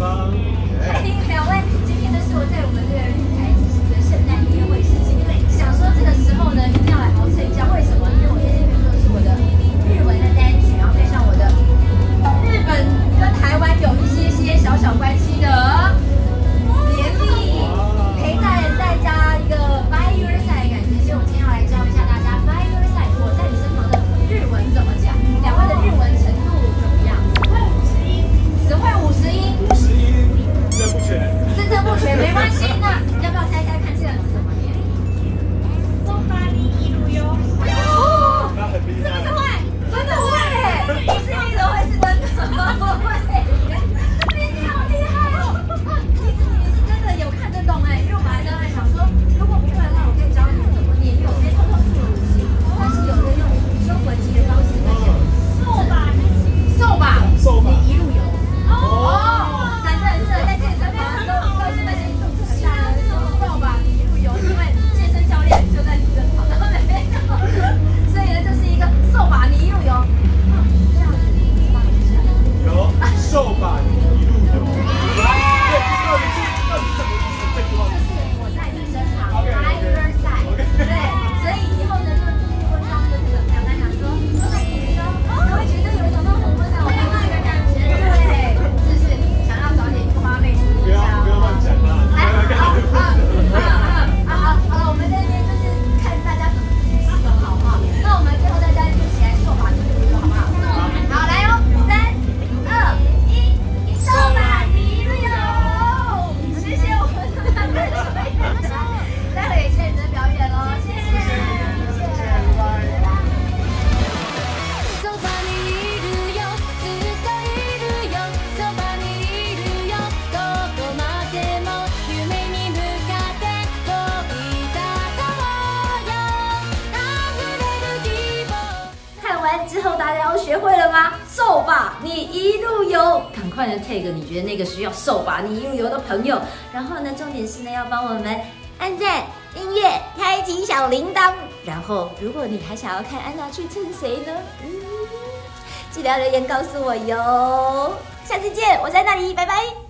Yeah. 学会了吗？瘦吧，你一路游！赶快的 take 你觉得那个需要瘦吧，你一路游的朋友。然后呢，重点是呢，要帮我们按赞、订阅、开启小铃铛。然后，如果你还想要看安娜去蹭谁呢？嗯，记得要留言告诉我哟。下次见，我在那里，拜拜。